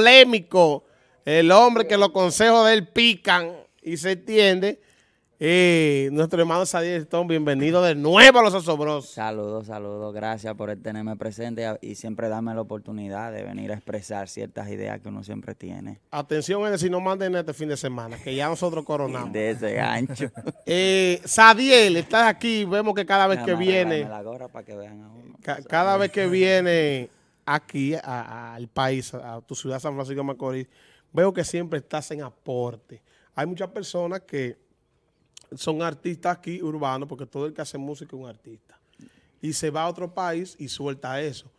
plémico, el hombre que los consejos de él pican y se entiende. Eh, nuestro hermano Sadiel Stone, bienvenido de nuevo a Los Asobrosos. Saludos, saludos. Gracias por tenerme presente y siempre darme la oportunidad de venir a expresar ciertas ideas que uno siempre tiene. Atención, es si no manden este fin de semana, que ya nosotros coronamos. De ese gancho. eh, Sadiel, estás aquí, vemos que cada vez que viene... La gorra para que vean a uno. cada vez que viene aquí al país, a tu ciudad San Francisco de Macorís, veo que siempre estás en aporte. Hay muchas personas que son artistas aquí urbanos, porque todo el que hace música es un artista. Y se va a otro país y suelta eso.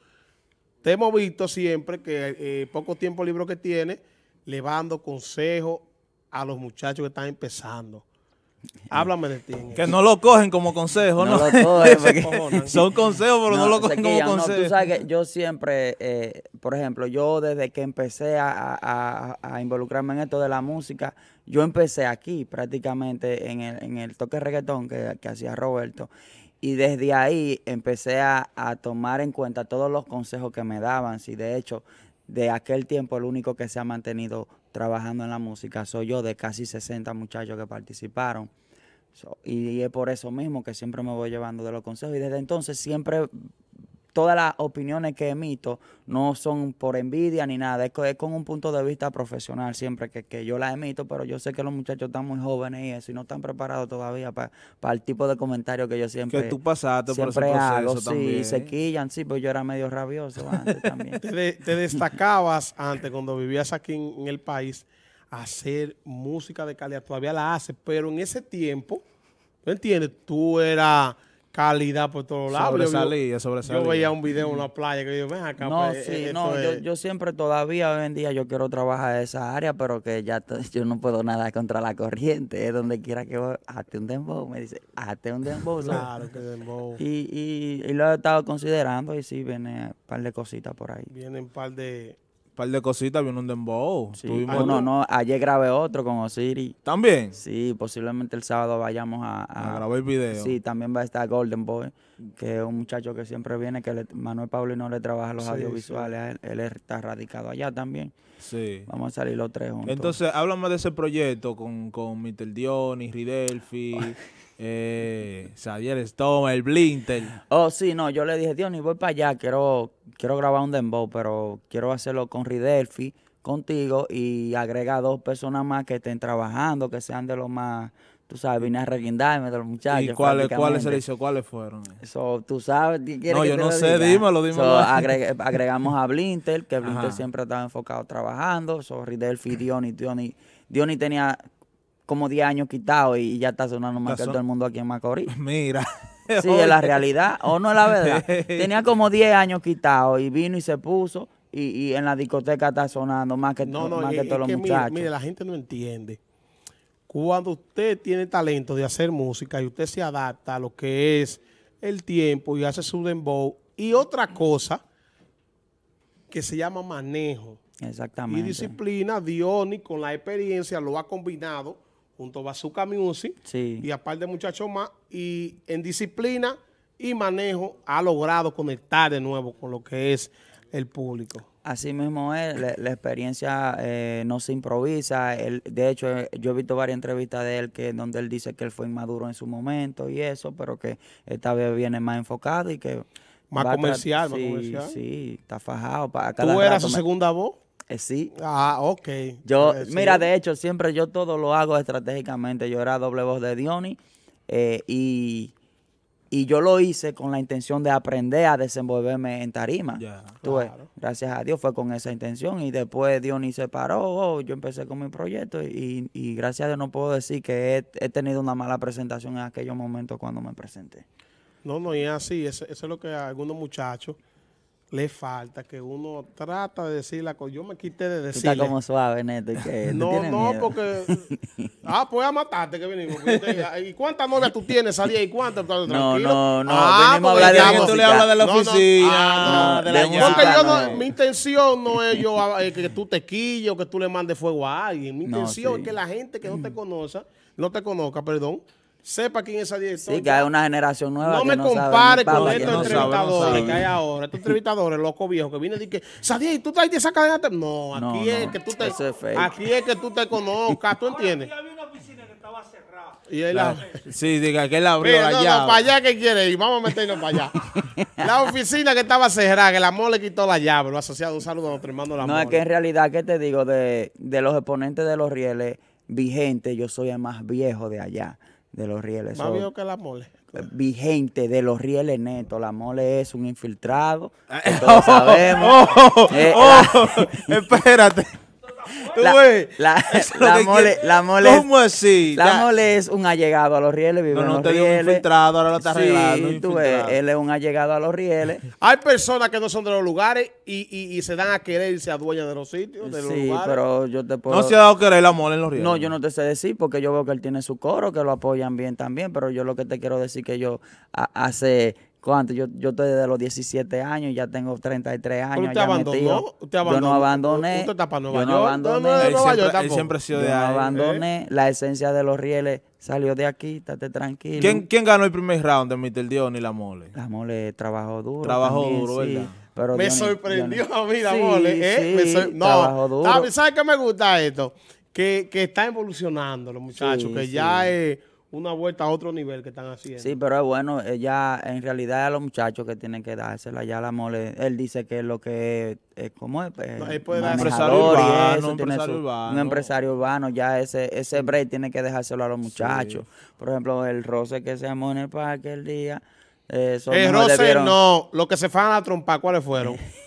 Te hemos visto siempre que eh, poco tiempo libre que tiene, le va dando consejos a los muchachos que están empezando. Háblame de ti. Que no lo cogen como consejo, ¿no? ¿no? Son consejos, pero no, lo cogen como consejo. tú sabes que yo siempre, eh, por ejemplo, yo desde que empecé a, involucrarme en esto de la música, yo empecé aquí prácticamente en el, en el toque reggaetón que, que hacía Roberto. Y desde ahí empecé a, a, tomar en cuenta todos los consejos que me daban. Si de hecho, de aquel tiempo el único que se ha mantenido trabajando en la música soy yo, de casi 60 muchachos que participaron. y, es por eso mismo que siempre me voy llevando de los consejos. Y desde entonces siempre, todas las opiniones que emito no son por envidia ni nada, es, con un punto de vista profesional siempre que, yo las emito, pero yo sé que los muchachos están muy jóvenes y eso, y no están preparados todavía para el tipo de comentarios que yo siempre Que tú pasaste por ese proceso Sí, se quillan, sí, pues yo era medio rabioso antes también. te, destacabas antes, cuando vivías aquí en, el país, hacer música de calidad, todavía la haces, pero en ese tiempo, ¿me entiendes? Tú eras calidad por todos lados. Sobresalía, sobresalía. Yo veía un video en una playa que yo, ven acá. No, pues, sí, no, yo, yo, siempre todavía hoy en día yo quiero trabajar en esa área, pero que ya yo no puedo nada contra la corriente. Es donde quiera que voy, hazte un dembow, me dice, hazte un dembow. claro, que dembow. Y, y, y, lo he estado considerando y sí, viene un par de cositas por ahí. Vienen un par de par de cositas, viene un dembow. Sí. Ah, no, no, ayer grabé otro con Osiris. ¿También? Sí, posiblemente el sábado vayamos a... A, grabar el video. Sí, también va a estar Golden Boy, que es un muchacho que siempre viene, que Manuel Manuel no le trabaja los audiovisuales, Él, está radicado allá también. Sí. Vamos a salir los tres juntos. Entonces, háblame de ese proyecto con, con Mr. Diony, Ridelfi... eh, Xavier Stone, el Blinter. Oh, sí, no, yo le dije, Dios, ni voy para allá, quiero, quiero grabar un dembow, pero quiero hacerlo con Ridelfi, contigo, y agrega dos personas más que estén trabajando, que sean de los más, tú sabes, vine a reguindarme de los muchachos. ¿Y cuáles, se hizo? ¿Cuáles fueron? Eso, tú sabes, No, yo no sé, dímelo, dímelo. agregamos a Blinter, que Blinter siempre estaba enfocado trabajando, so Ridelfi, Diony, Diony, Diony tenía como 10 años quitado y ya está sonando más que todo el mundo aquí en Macorís. Mira. Sí, es la realidad, o no es la verdad. Tenía como 10 años quitado y vino y se puso y, en la discoteca está sonando más que, no, más que todos los muchachos. Mire, la gente no entiende. Cuando usted tiene talento de hacer música y usted se adapta a lo que es el tiempo y hace su dembow y otra cosa que se llama manejo. Exactamente. Y disciplina, Diony con la experiencia lo ha combinado junto a Bazooka Music y aparte de muchachos más, y en disciplina y manejo ha logrado conectar de nuevo con lo que es el público. Así mismo es, la, experiencia eh, no se improvisa. de hecho, eh, yo he visto varias entrevistas de él que donde él dice que él fue inmaduro en su momento y eso, pero que esta vez viene más enfocado y que... Más comercial, más comercial. Sí, está fajado. Para ¿Tú eras su segunda voz? Eh, sí. Ah, ok. Yo, mira, de hecho, siempre yo todo lo hago estratégicamente. Yo era doble voz de Diony eh, y, yo lo hice con la intención de aprender a desenvolverme en tarima. gracias a Dios fue con esa intención y después Diony se paró, oh, yo empecé con mi proyecto y, gracias a Dios no puedo decir que he, tenido una mala presentación en aquellos momentos cuando me presenté. No, no, y es así, eso es lo que algunos muchachos le falta que uno trata de decir la cosa. Yo me quité de decir. Está como suave, Neto. no, no, porque. ah, pues a matarte que venimos. ¿Y cuántas novias tú tienes, Salía? ¿Y cuántas? No, no, no. Ah, venimos a hablar de que tú le hablas de la oficina. Ah, no, de porque yo no, mi intención no es yo eh, que tú te quilles o que tú le mandes fuego a alguien. Mi intención es que la gente que no te conoce, no te conozca, perdón, sepa quién es esa directora. Sí, que hay una generación nueva No que me no compare con estos no no sabe, no entrevistadores sabe. que hay ahora, estos entrevistadores locos viejos que vienen y dicen que, Sadiel, tú traes de esa cadena. te-". No, No, aquí es no, que tú te, eso es fake. aquí es que tú te conozcas, ¿tú entiendes? había una oficina que estaba cerrada. Y él la- Sí, diga que él abrió Mira, la no, llave. no, para allá que quiere ir, vamos a meternos para allá. la oficina que estaba cerrada, que la mole quitó la llave, lo asociado, un saludo a nuestro hermano la No, mole. es que en realidad, ¿qué te digo? De, de los exponentes de los rieles vigentes, yo soy el más viejo de allá, de los rieles. Más viejo que la mole. eh, vigente de los rieles netos. La mole es un infiltrado, todos sabemos. Eh, Oh, espérate. Tú Eh, la, ves, la- la mole, la mole es- ¿Cómo así? la mole es un allegado a los rieles, vive No, en no los te dio un infiltrado, ahora lo está arreglando. Sí, un tú ves, él es un allegado a los rieles. Hay personas que no son de los lugares y, y- y se dan a querer y se adueñan de los sitios, de los Sí, lugares. pero yo te puedo... No se ha dado querer la mole en los rieles. No, yo no te sé decir porque yo veo que él tiene su coro, que lo apoyan bien también, pero yo lo que te quiero decir que yo a- hace, ¿cuánto? Yo, yo estoy desde los 17 años, ya tengo 33 años. Usted ya abandonó, metido. usted Yo no abandonó. abandoné. Usted está para Nueva yo no York, abandoné. no, no, Él Nueva York siempre, él tampoco. siempre ha sido Yo de no ahí. abandoné. La esencia de los rieles salió de aquí, estate tranquilo. ¿Quién, ¿Quién ganó el primer round de Mr. Dion y la mole? La mole trabajó duro. Trabajó también, duro, sí, ¿verdad? pero me sorprendió a mí la Sí, mole. ¿eh? Me sor- no, duro. ¿sabes ¿sabe qué me gusta esto? Que, que está evolucionando los muchachos, Sí, que sí. ya es una vuelta a otro nivel que están haciendo. Sí, pero es bueno, ella en realidad a los muchachos que tienen que dársela, ya la mole, él dice que es lo que es, es como es, eh, No, él puede dar- Empresario urbano, eso, tiene empresario su- urbano. un empresario urbano, ya ese, ese break tiene que dejárselo a los muchachos. Por ejemplo, el roce que se llamó en el parque el día, eh, El debieron- no, los que se fueron a la trompa, ¿cuáles fueron?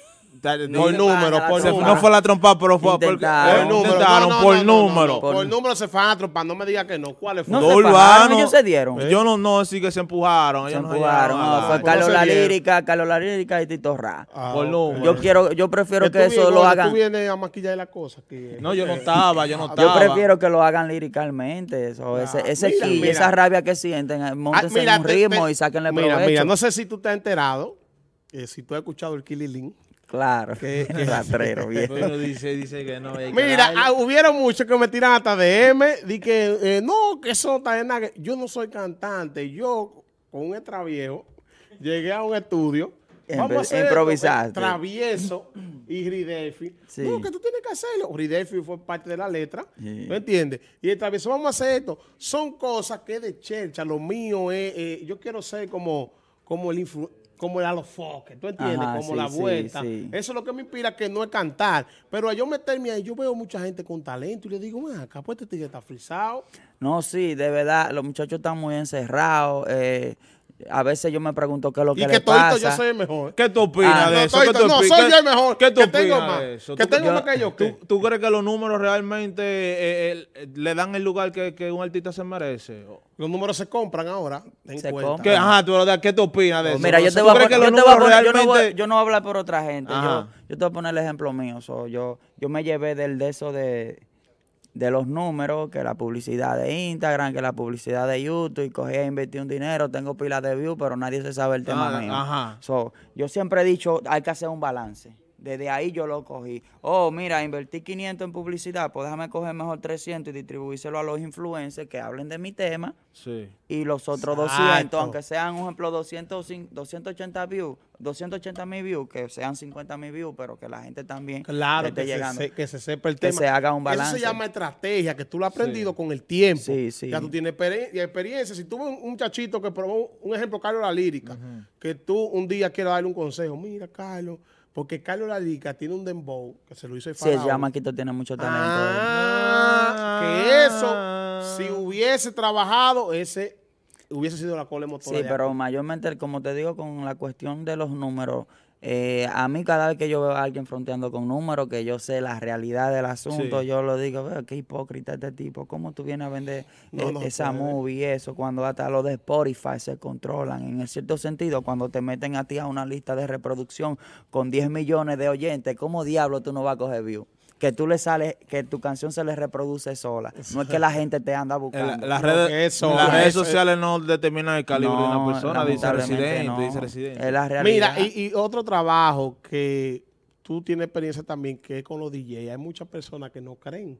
Por Por número, por número. no fue la trompa, pero fue porque Intentaron. eh, Por número, intentaron no, no, por no, no, no, número. no, Por número se fueron a trompar, no me diga que no. ¿Cuáles No fueron? fajaron, urbanos. ellos se dieron. Yo no, no, sí que se empujaron. Se ellos no empujaron, no, fue ¿Cómo Carlos La? Lírica, Carlos La Lírica y Tito Ra. Ah, por número. Yo quiero, yo prefiero que, tú eso lo tú hagan. vienes a maquillar la cosa. Que, No, yo no estaba, yo no Yo estaba. prefiero que lo hagan líricamente, eso, ese, ese mira, mira. esa rabia que sienten, eh, Ah, montense mira, en un te- ritmo te- y sáquenle mira, provecho. Mira, no sé si tú te has enterado, eh, si tú has escuchado el Kililin. Claro, Que- rastrero. Pero dice, dice que no. Mira, ah, hubieron muchos que me tiran hasta DM, di que eh, no, que eso está en nada. Yo no soy cantante, yo con un extraviejo llegué a un estudio. Vamos a eh, Travieso y Ridelfi. Sí. No, que tú tienes que hacerlo. Ridelfi fue parte de la letra. Sí. ¿Me entiendes? Y el travieso, vamos a hacer esto. Son cosas que de chercha. Lo mío es, eh, yo quiero ser como, como el influ- como el alofoque, ¿tú entiendes? Ajá, como sí, la vuelta. sí. Eso es lo que me inspira, que no es cantar. Pero yo meterme ahí, yo veo mucha gente con talento y le digo, "Ven acá, pues este tigre está frisado. No, sí, de verdad, los muchachos están muy encerrados. eh, a veces yo me pregunto qué es lo que Y les que todito pasa. yo soy el mejor. ¿Qué tú opinas Ah, de no, eso? ¿Qué todito, tú no, soy yo el mejor, ¿Qué tú que tengo opinas más, de eso? que ¿Tú- tengo más que yo, ¿Tú, crees que los números realmente eh, eh, le dan el lugar que, que un artista se merece? ¿O- Los números se compran ahora. ten Se cuenta. compran. ¿Qué, ajá, tú, ¿verdad? ¿Qué tú opinas de eso? Mira, yo ¿Tú te voy a poner, que yo no voy- realmente- yo no voy a hablar por otra gente. Yo, Ajá. yo te voy a poner el ejemplo mío. So, yo, yo me llevé del de eso de, de los números, que la publicidad de Instagram, que la publicidad de YouTube, y cogí a invertir un dinero, tengo pila de views, pero nadie se sabe el tema Ah, mío. ajá. So, yo siempre he dicho, hay que hacer un balance. Desde ahí yo lo cogí. Oh, mira, invertí 500 en publicidad, pues déjame coger mejor 300 y distribuírselo a los influencers que hablen de mi tema Sí. y los otros Exacto. 200, aunque sean, un ejemplo, 200, cin- 280 views, 280 mil views, que sean 50 mil views, pero que la gente también Claro, esté que llegando. se- que se sepa el Que tema. se haga un Eso balance. se llama estrategia, que tú lo has aprendido con el tiempo. Sí, sí. Ya tú tienes experiencia. Si tú ves un, un muchachito que probó, un ejemplo, Carlos La Lírica, que tú un día quieras darle un consejo, mira, Carlos, porque Carlos La Lírica tiene un dembow, que se lo hizo el Sí, faraón. chamaquito tiene mucho talento. Ah, que eso, si hubiese trabajado, ese hubiese sido la cola motora. Sí, pero mayormente, como te digo, con la cuestión de los números, eh, a mí cada vez que yo veo a alguien fronteando con números, que yo sé la realidad del asunto, Sí. yo lo digo, veo qué hipócrita este tipo, ¿cómo tú vienes a vender No, eh, no esa movie y eso, cuando hasta los de Spotify se controlan, en el cierto sentido, cuando te meten a ti a una lista de reproducción con 10 millones de oyentes, ¿cómo diablo tú no vas a coger view? Que tú le sales, que tu canción se le reproduce sola. No es que la gente te anda buscando. la- las redes, eso- las redes eso- sociales no determinan el calibre de una No, persona, dice residente, no. dice residente. Es la realidad. Mira, y, y otro trabajo que tú tienes experiencia también, que es con los DJ. Hay muchas personas que no creen.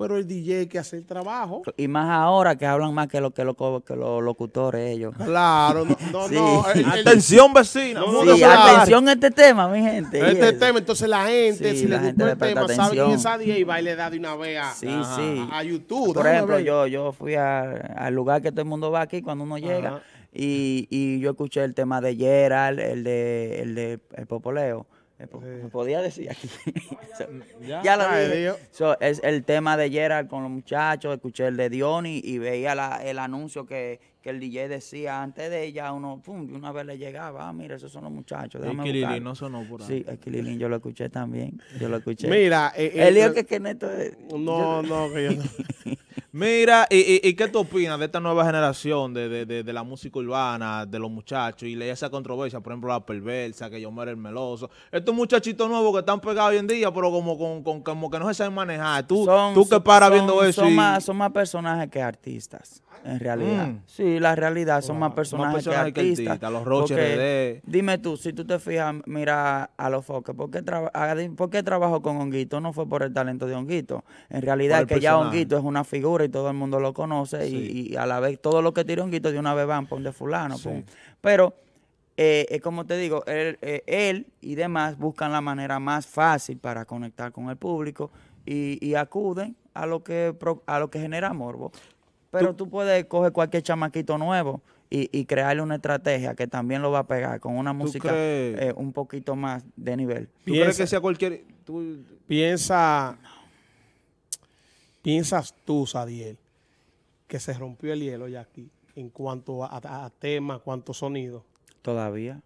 Pero el DJ hay que hacer el trabajo. Y más ahora que hablan más que, lo, que, lo- que los locutores ellos. Claro, no, no, Sí. no, el- el- Atención, vecina. No, Sí, atención a este tema, mi gente. este eso. tema, entonces la gente, Sí, si le la gente gustó le el tema, sabe quién es atención. Sadie y va y le da de una vez a, Sí, a- sí. a YouTube. Por ejemplo, yo, yo fui a- al lugar que todo el mundo va aquí cuando uno llega Ajá. y, y yo escuché el tema de Gerald, el de el de el Popoleo. El po- Sí. ¿Me podía decir aquí? So, Ya. ya lo Ay, dije. Dios. So, es el tema de Gerald con los muchachos, escuché el de Diony y veía la- el anuncio que, que el DJ decía antes de ella, uno, pum, una vez le llegaba, ah, mira, esos son los muchachos. Déjame Kilili buscarlo". no sonó por ahí. Sí, el Kililín yo lo escuché también, yo lo escuché. Mira, eh, eh, el lío que, que Neto es- No, no, que yo no. Mira, ¿y, y, qué tú opinas de esta nueva generación de, de, de, de la música urbana, de los muchachos? Y leí esa controversia, por ejemplo, la perversa, que yo era el meloso. Estos muchachitos nuevos que están pegados hoy en día, pero como, con, con- como que no se saben manejar. Tú, Son- tú que paras viendo eso Son, y- más, son más personajes que artistas, en realidad. Mm. Sí, la realidad, son más personajes, personajes que que artistas. los Roche Porque, RD. Dime tú, si tú te fijas, mira a los foques, ¿por qué, traba- a- ¿por qué trabajó con Honguito? No fue por el talento de Honguito. En realidad, que ya. Honguito es una figura y todo el mundo lo conoce y- y, a la vez todo lo que tira Honguito de una vez van por de fulano. Pero... eh, eh, como te digo, él, eh, él y demás buscan la manera más fácil para conectar con el público y, y acuden a lo que a lo que genera morbo. Pero tú, puedes coger cualquier chamaquito nuevo y, y crearle una estrategia que también lo va a pegar con una música crees? eh, un poquito más de nivel. ¿Tú crees Piensa- que sea cualquier... tú- Piensa, piensas tú, Sadiel, que se rompió el hielo ya aquí en cuanto a, a, a temas, cuanto sonido. Todavía.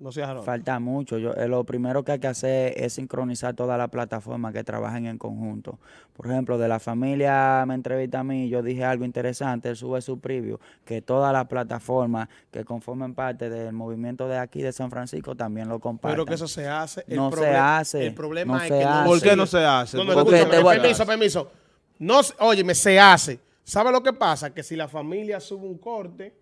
No seas roto. Falta mucho. Yo, eh, lo primero que hay que hacer es sincronizar todas las plataformas que trabajen en conjunto. Por ejemplo, de la familia me entrevista a mí, yo dije algo interesante, él sube su preview, que todas las plataformas que conformen parte del movimiento de aquí de San Francisco también lo compartan. Pero que eso se hace. El No se hace, El problema no es que no hace. ¿Por qué no se hace? No, no, Porque te permiso, permiso. No, óyeme, se hace. ¿Sabe lo que pasa? Que si la familia sube un corte,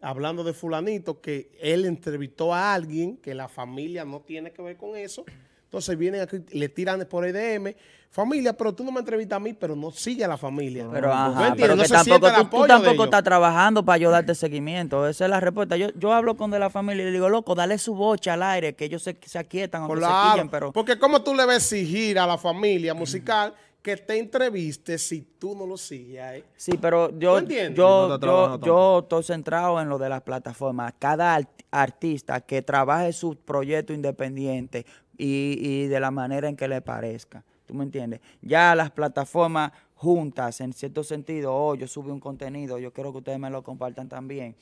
hablando de fulanito, que él entrevistó a alguien, que la familia no tiene que ver con eso, entonces vienen aquí, le tiran por EDM, familia, pero tú no me entrevistas a mí, pero no sigue a la familia. Pero, ¿Tú ajá, pero No que se tampoco, el tú, tampoco estás trabajando para yo darte seguimiento. Esa es la respuesta. Yo, yo hablo con de la familia y le digo, loco, dale su bocha al aire, que ellos se, se aquietan o que se Claro, quillen, pero... porque como tú le vas a exigir a la familia musical que te entreviste si tú no lo sigues ahí? Sí, pero ¿Tú yo, yo, yo, yo estoy centrado en lo de las plataformas. Cada art- artista que trabaje su proyecto independiente y, y de la manera en que le parezca. ¿Tú me entiendes? Ya las plataformas juntas, en cierto sentido, oh, yo subí un contenido, yo quiero que ustedes me lo compartan también.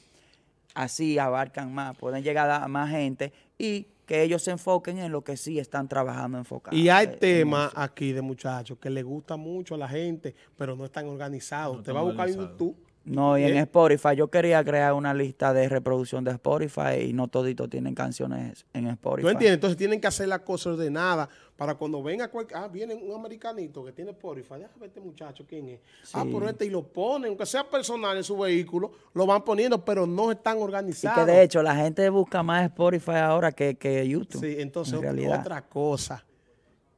Así abarcan más, pueden llegar a más gente y que ellos se enfoquen en lo que sí están trabajando enfocados. Y hay eh, temas aquí de muchachos que le gusta mucho a la gente, pero no están organizados. No Te va a buscar en. YouTube. No, y en ¿Eh? Spotify, yo quería crear una lista de reproducción de Spotify y no toditos tienen canciones en Spotify. ¿Tú entiendes? Entonces tienen que hacer las cosas ordenadas para cuando venga cual- ah, viene un americanito que tiene Spotify, déjame ver este muchacho quién es. Ah, pero este y lo ponen, aunque sea personal en su vehículo, lo van poniendo, pero no están Y organizados. que de hecho la gente busca más Spotify ahora que, que YouTube. Sí, entonces en otra cosa,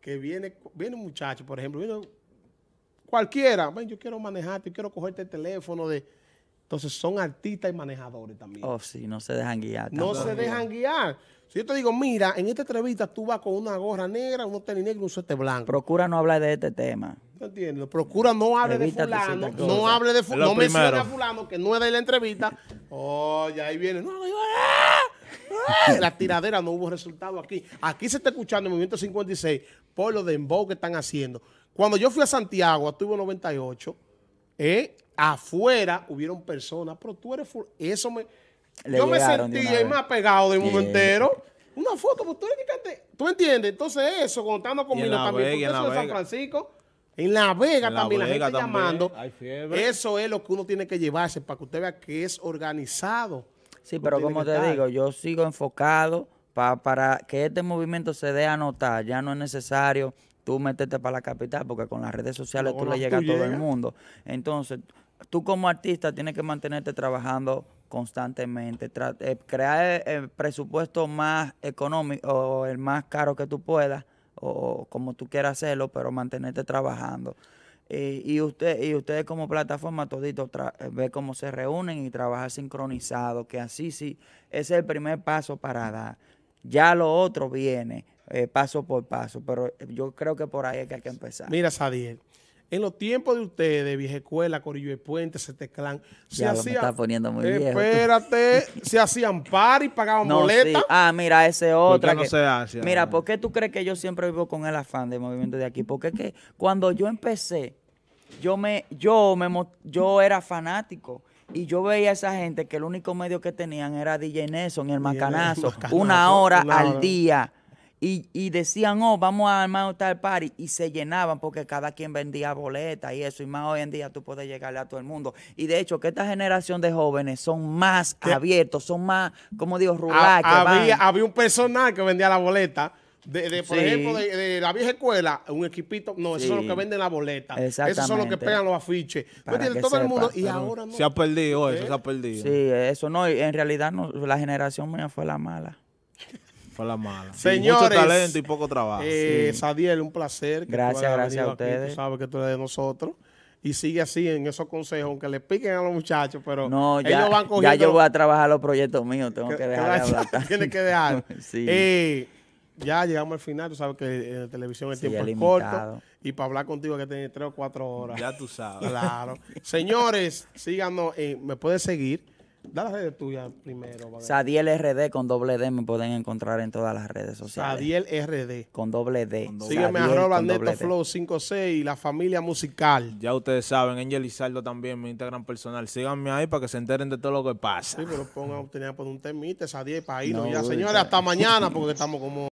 que viene, viene un muchacho, por ejemplo, viene cualquiera, ven, yo quiero manejarte, yo quiero cogerte el teléfono de... Entonces son artistas y manejadores también. Oh, sí, no se dejan guiar. no se dejan guiar. Si yo te digo, mira, en esta entrevista tú vas con una gorra negra, unos tenis negros y un suéter blanco. Procura no hablar de este tema. ¿Tú entiendes? Procura no hable de fulano, no hable de fulano, no mencione primero. a fulano que no es de la entrevista. Oh, ya ahí viene. No, yo- ¡ah! ¡ah! La tiradera no hubo resultado aquí. Aquí se está escuchando el movimiento 56 por lo de embo que están haciendo. Cuando yo fui a Santiago, a Tubo 98, eh, afuera hubieron personas, pero tú eres Eso me. Le yo me llegaron de sentí una el vez. más pegado del mundo Yeah. entero. Una foto, pues tú eres que ¿Tú entiendes? Entonces, eso, contando conmigo La también, Vega, en eso La de San Vega. Francisco. En La Vega En La también, la Vega gente también, llamando. hay fiebre. Eso es lo que uno tiene que llevarse para que usted vea que es organizado. Sí, pero como te estar. digo, yo sigo enfocado pa- para que este movimiento se dé a notar. Ya no es necesario tú meterte para la capital, porque con las redes sociales tú le llegas a todo el llegas. mundo. Entonces, tú como artista tienes que mantenerte trabajando constantemente, tra- eh, crear el presupuesto más económico o el más caro que tú puedas, o como tú quieras hacerlo, pero mantenerte trabajando. eh, y usted y ustedes como plataforma todito eh, ve cómo se reúnen y trabajar sincronizado, que así sí, ese es el primer paso para dar. Ya lo otro viene eh, paso por paso, pero yo creo que por ahí es que hay que empezar. Mira, Sadiel, en los tiempos de ustedes, vieja escuela, Corillo de Puente, Ceteclán, se Ya lo me hacían... está poniendo muy viejo. Espérate, se hacían par y pagaban No, sí. boletas. Ah, mira, ese otra. no que- se hace Mira, ahora? ¿por qué tú crees que yo siempre vivo con el afán del movimiento de aquí? Porque es que cuando yo empecé, yo me, yo me, mo- yo era fanático. Y yo veía a esa gente que el único medio que tenían era DJ Nelson y el macanazo, Macanazo, una hora una al hora. día. Y, y decían, oh, vamos a armar un tal party. Y se llenaban porque cada quien vendía boletas y eso. Y más hoy en día tú puedes llegarle a todo el mundo. Y de hecho, que esta generación de jóvenes son más ¿Qué? abiertos, son más, como digo, Ha- rural. que había, había un personal que vendía la boleta. De, de, por Sí. ejemplo, de, de la vieja escuela, un equipito. No, esos son los Sí. que venden la boleta. Esos son los que pegan los afiches. ¿Me Para entiendes? que Todo el mundo. Y ahora no. Se ha perdido eso, ¿Eh? se ha perdido. Sí, eso no, y en realidad no, la generación mía fue la mala. Fue la mala. Señores, Mucho talento y poco trabajo. Eh, Sadiel, un placer. que tú Gracias, gracias a aquí. ustedes. Tú sabes que tú eres de nosotros. Y sigue así en esos consejos, aunque le piquen a los muchachos, pero No, ya, ellos van ya yo voy a trabajar los proyectos míos, tengo que, dejar de la- hablar. tanto. Tiene que dejar. sí. Eh, ya llegamos al final. Tú sabes que en la televisión el Sí, tiempo es corto. Y para hablar contigo hay que tener tres o cuatro horas. Ya tú sabes. Claro. Señores, síganos. eh, me pueden seguir. Da las redes tuyas primero. Vale. Sadiel RD con doble D me pueden encontrar en todas las redes sociales. Sadiel RD. Con doble D. Sígueme Sadiel arroba con doble D. NetoFlow56 y la familia musical. Ya ustedes saben, Angel Lizardo también, mi Instagram personal. Síganme ahí para que se enteren de todo lo que pasa. Sí, pero pongan, tenía que poner un temite, Sadiel, para irnos No, ya. Señores, hasta mañana porque estamos como...